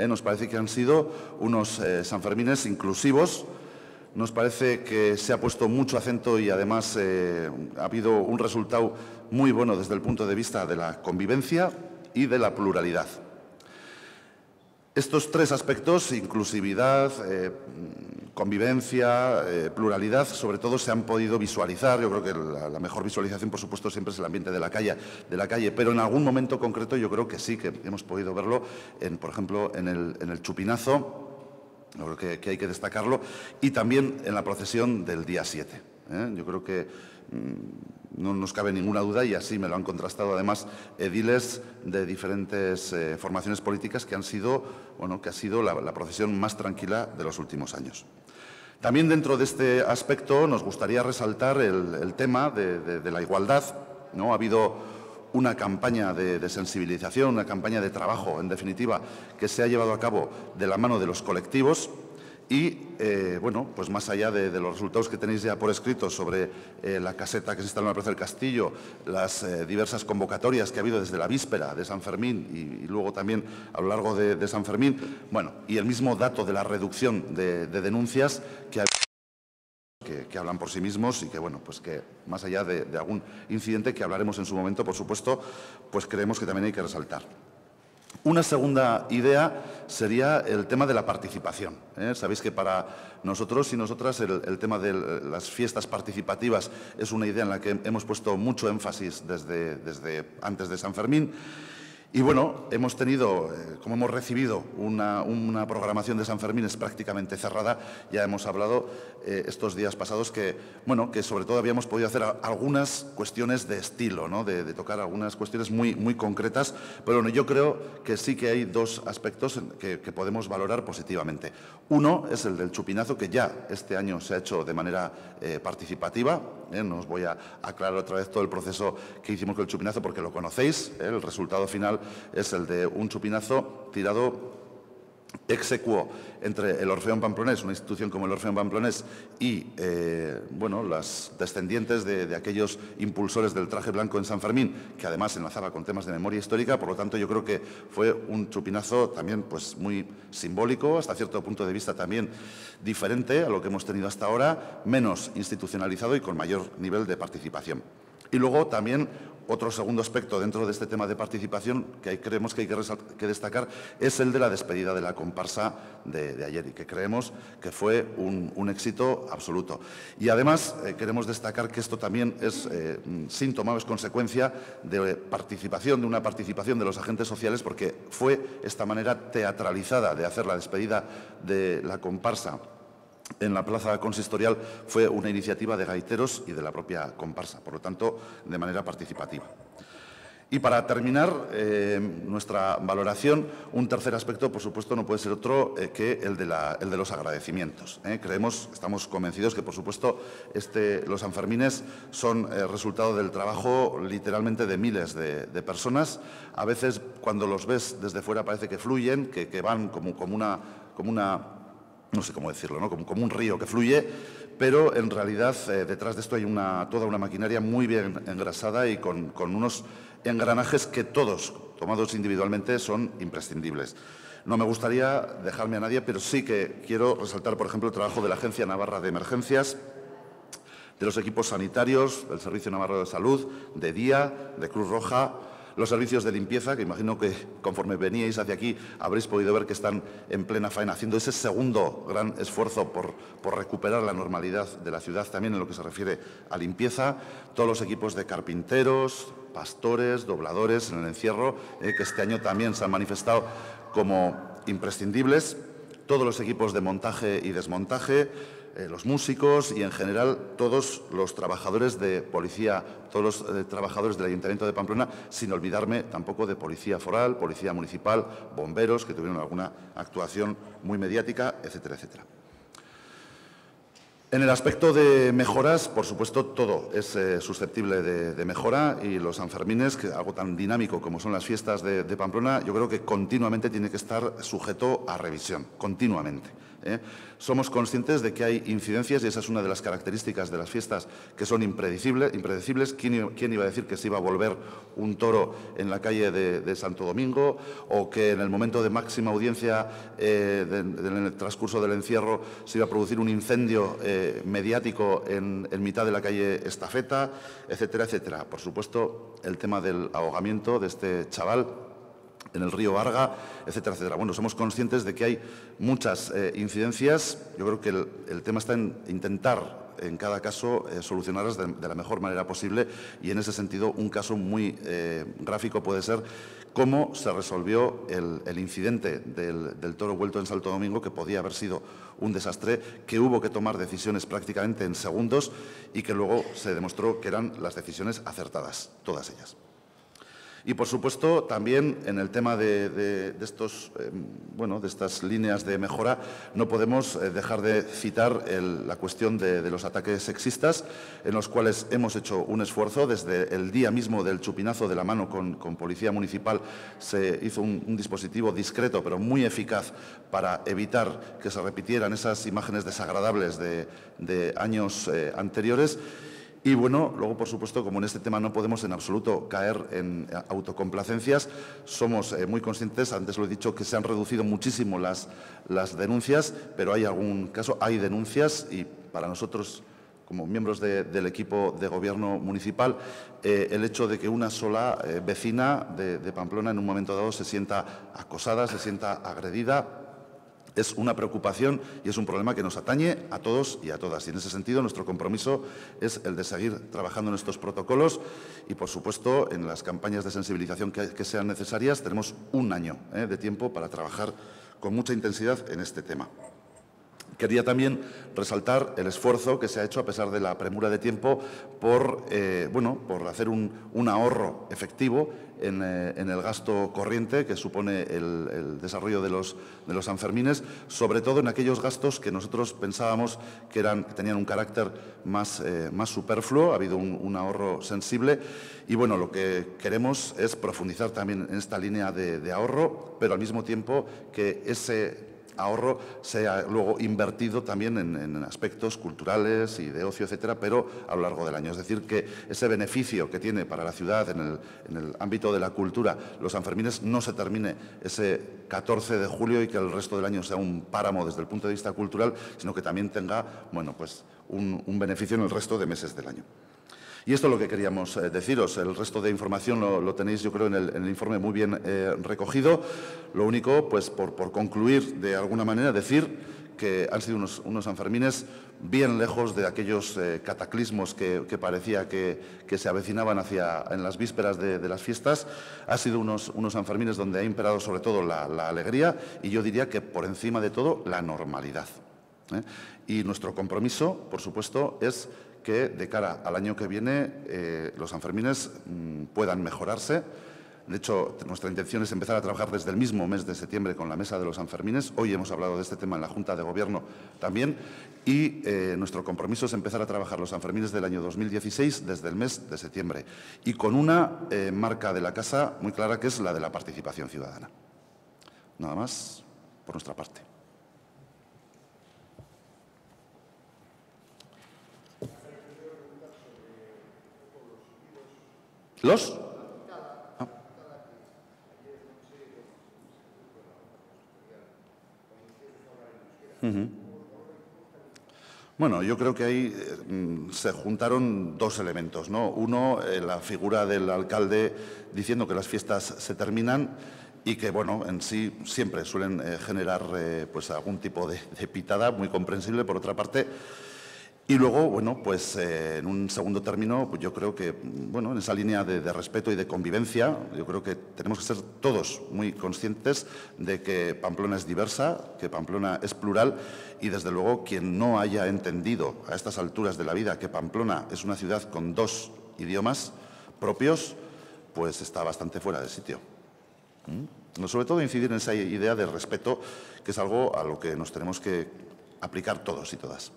¿eh? Nos parece que han sido unos eh, Sanfermines inclusivos. Nos parece que se ha puesto mucho acento y además eh, ha habido un resultado muy bueno desde el punto de vista de la convivencia y de la pluralidad. Estos tres aspectos, inclusividad, convivencia, pluralidad, sobre todo se han podido visualizar. Yo creo que la, mejor visualización, por supuesto, siempre es el ambiente de la, calle, de la calle, pero en algún momento concreto yo creo que sí, que hemos podido verlo, en, por ejemplo, en el, chupinazo, creo que, hay que destacarlo, y también en la procesión del día 7. ¿eh? Yo creo que mm, no nos cabe ninguna duda, y así me lo han contrastado además ediles de diferentes eh, formaciones políticas que han sido, bueno, que ha sido la, procesión más tranquila de los últimos años. También dentro de este aspecto nos gustaría resaltar el, tema de, la igualdad. ¿no? Ha habido una campaña de, sensibilización, una campaña de trabajo, en definitiva, que se ha llevado a cabo de la mano de los colectivos y, eh, bueno, pues más allá de, los resultados que tenéis ya por escrito sobre eh, la caseta que se instaló en la Plaza del Castillo, las eh, diversas convocatorias que ha habido desde la víspera de San Fermín y, luego también a lo largo de, San Fermín, bueno, y el mismo dato de la reducción de, denuncias que ha que, hablan por sí mismos y que, bueno, pues que más allá de, de, algún incidente que hablaremos en su momento, por supuesto, pues creemos que también hay que resaltar. Una segunda idea sería el tema de la participación. ¿eh? Sabéis que para nosotros y nosotras el, tema de las fiestas participativas es una idea en la que hemos puesto mucho énfasis desde, desde antes de San Fermín y bueno, hemos tenido, eh, como hemos recibido una, programación de San Fermín es prácticamente cerrada, ya hemos hablado eh, estos días pasados que, bueno, que sobre todo habíamos podido hacer algunas cuestiones de estilo, ¿no? de, tocar algunas cuestiones muy, muy concretas, pero bueno, yo creo que sí que hay dos aspectos que, podemos valorar positivamente. Uno es el del chupinazo, que ya este año se ha hecho de manera eh, participativa, no os voy a aclarar otra vez todo el proceso que hicimos con el chupinazo porque lo conocéis, el resultado final es el de un chupinazo tirado ex entre el Orfeón Pamplonés, una institución como el Orfeón Pamplonés, y eh, bueno, las descendientes de, aquellos impulsores del traje blanco en San Fermín, que además enlazaba con temas de memoria histórica, por lo tanto yo creo que fue un chupinazo también pues, muy simbólico, hasta cierto punto de vista también diferente a lo que hemos tenido hasta ahora, menos institucionalizado y con mayor nivel de participación. Y luego también otro segundo aspecto dentro de este tema de participación que creemos que hay que, destacar es el de la despedida de la comparsa de, ayer y que creemos que fue un, éxito absoluto. Y además eh, queremos destacar que esto también es eh, síntoma o es consecuencia de participación, de una participación de los agentes sociales porque fue esta manera teatralizada de hacer la despedida de la comparsa en la plaza consistorial fue una iniciativa de gaiteros y de la propia comparsa, por lo tanto, de manera participativa. Y para terminar eh, nuestra valoración, un tercer aspecto, por supuesto, no puede ser otro eh, que el de, los agradecimientos. ¿eh? Creemos, estamos convencidos que, por supuesto, este, los Sanfermines son resultado del trabajo literalmente de miles de, personas. A veces, cuando los ves desde fuera, parece que fluyen, que, van como, una, como una no sé cómo decirlo, ¿no? como, un río que fluye, pero en realidad eh, detrás de esto hay toda una maquinaria muy bien engrasada y con, unos engranajes que todos, tomados individualmente, son imprescindibles. No me gustaría dejarme a nadie, pero sí que quiero resaltar, por ejemplo, el trabajo de la Agencia Navarra de Emergencias, de los equipos sanitarios, del Servicio Navarro de Salud, de DIA, de Cruz Roja, los servicios de limpieza, que imagino que conforme veníais hacia aquí habréis podido ver que están en plena faena, haciendo ese segundo gran esfuerzo por, recuperar la normalidad de la ciudad, también en lo que se refiere a limpieza, todos los equipos de carpinteros, pastores, dobladores en el encierro, eh, que este año también se han manifestado como imprescindibles, todos los equipos de montaje y desmontaje, eh, los músicos y en general todos los trabajadores de policía, todos los eh, trabajadores del Ayuntamiento de Pamplona, sin olvidarme tampoco de policía foral, policía municipal, bomberos que tuvieron alguna actuación muy mediática, etcétera, etcétera. En el aspecto de mejoras, por supuesto, todo es eh, susceptible de, mejora y los Sanfermines, que algo tan dinámico como son las fiestas de, Pamplona, yo creo que continuamente tiene que estar sujeto a revisión, continuamente. ¿Eh? Somos conscientes de que hay incidencias y esa es una de las características de las fiestas que son impredecibles. ¿Quién, iba a decir que se iba a volver un toro en la calle de, Santo Domingo o que en el momento de máxima audiencia eh, en el transcurso del encierro se iba a producir un incendio eh, mediático en, en mitad de la calle Estafeta, etcétera, etcétera? Por supuesto, el tema del ahogamiento de este chaval en el río Varga, etcétera, etcétera. Bueno, somos conscientes de que hay muchas eh, incidencias. Yo creo que el, tema está en intentar, en cada caso, eh, solucionarlas de, la mejor manera posible y, en ese sentido, un caso muy eh, gráfico puede ser cómo se resolvió el, incidente del, del, toro vuelto en Salto Domingo, que podía haber sido un desastre, que hubo que tomar decisiones prácticamente en segundos y que luego se demostró que eran las decisiones acertadas, todas ellas. Y, por supuesto, también en el tema de, estos, eh, bueno, de estas líneas de mejora no podemos eh, dejar de citar la cuestión de, los ataques sexistas, en los cuales hemos hecho un esfuerzo. Desde el día mismo del chupinazo de la mano con, Policía Municipal se hizo un, dispositivo discreto, pero muy eficaz, para evitar que se repitieran esas imágenes desagradables de, años eh, anteriores. Y bueno, luego, por supuesto, como en este tema no podemos en absoluto caer en autocomplacencias, somos eh, muy conscientes, antes lo he dicho, que se han reducido muchísimo las, las denuncias, pero hay algún caso, hay denuncias y para nosotros como miembros del equipo de gobierno municipal, eh, el hecho de que una sola eh, vecina de Pamplona en un momento dado se sienta acosada, se sienta agredida, es una preocupación y es un problema que nos atañe a todos y a todas. Y en ese sentido nuestro compromiso es el de seguir trabajando en estos protocolos y, por supuesto, en las campañas de sensibilización que, sean necesarias. Tenemos un año ¿eh? de tiempo para trabajar con mucha intensidad en este tema. Quería también resaltar el esfuerzo que se ha hecho, a pesar de la premura de tiempo, por, eh, bueno, por hacer un, ahorro efectivo en, eh, en, el gasto corriente que supone el, desarrollo de los, de los Sanfermines, sobre todo en aquellos gastos que nosotros pensábamos que, eran, tenían un carácter más, eh, más superfluo, ha habido un, ahorro sensible. Y bueno, lo que queremos es profundizar también en esta línea de ahorro, pero al mismo tiempo que ese ahorro sea luego invertido también en, aspectos culturales y de ocio, etcétera, pero a lo largo del año. Es decir, que ese beneficio que tiene para la ciudad en el, ámbito de la cultura los Sanfermines no se termine ese 14 de julio y que el resto del año sea un páramo desde el punto de vista cultural, sino que también tenga bueno, pues un beneficio en el resto de meses del año. Y esto es lo que queríamos eh, deciros. El resto de información lo, tenéis, yo creo, en el, informe muy bien eh, recogido. Lo único, pues, por, concluir de alguna manera, decir que han sido unos, unos Sanfermines bien lejos de aquellos eh, cataclismos que, parecía que, se avecinaban hacia, en las vísperas de, las fiestas. Ha sido unos, unos Sanfermines donde ha imperado sobre todo la, alegría y yo diría que por encima de todo la normalidad. Y nuestro compromiso, por supuesto, es que de cara al año que viene eh, los Sanfermines mm, puedan mejorarse. De hecho, nuestra intención es empezar a trabajar desde el mismo mes de septiembre con la Mesa de los Sanfermines. Hoy hemos hablado de este tema en la Junta de Gobierno también. Y eh, nuestro compromiso es empezar a trabajar los Sanfermines del año 2016 desde el mes de septiembre. Y con una eh, marca de la Casa muy clara que es la de la participación ciudadana. Nada más por nuestra parte. ¿Los? Ah. Bueno, yo creo que ahí eh, se juntaron dos elementos, ¿no? Uno, eh, la figura del alcalde diciendo que las fiestas se terminan y que, bueno, en sí siempre suelen eh, generar pues algún tipo de, de pitada, muy comprensible. Por otra parte, y luego, bueno, pues eh, en un segundo término, pues yo creo que, bueno, en esa línea de, respeto y de convivencia, yo creo que tenemos que ser todos muy conscientes de que Pamplona es diversa, que Pamplona es plural y, desde luego, quien no haya entendido a estas alturas de la vida que Pamplona es una ciudad con dos idiomas propios, pues está bastante fuera de sitio. ¿Mm? Sobre todo incidir en esa idea de respeto, que es algo a lo que nos tenemos que aplicar todos y todas.